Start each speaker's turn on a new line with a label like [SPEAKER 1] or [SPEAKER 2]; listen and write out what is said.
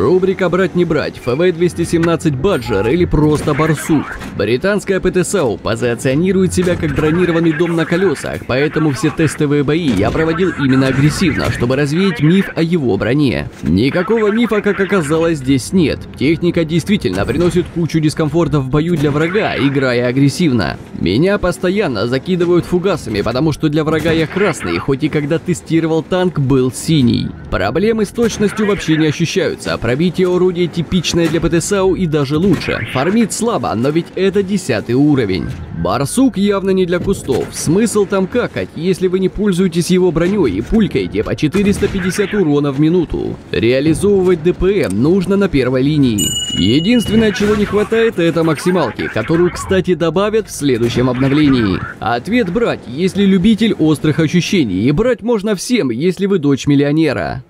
[SPEAKER 1] Рубрика «Брать не брать», ФВ-217 Баджер или просто Барсук. Британская ПТСАУ позиционирует себя как бронированный дом на колесах, поэтому все тестовые бои я проводил именно агрессивно, чтобы развеять миф о его броне. Никакого мифа, как оказалось, здесь нет. Техника действительно приносит кучу дискомфорта в бою для врага, играя агрессивно. Меня постоянно закидывают фугасами, потому что для врага я красный, хоть и когда тестировал танк был синий. Проблемы с точностью вообще не ощущаются, а пробитие орудия типичное для ПТСАУ и даже лучше. Фармит слабо, но ведь это десятый уровень. Барсук явно не для кустов. Смысл там какать, если вы не пользуетесь его броней и пулькаете по 450 урона в минуту. Реализовывать ДПМ нужно на первой линии. Единственное, чего не хватает, это максималки, которую, кстати, добавят в следующем обновлении. Ответ брать, если любитель острых ощущений, и брать можно всем, если вы дочь миллионера.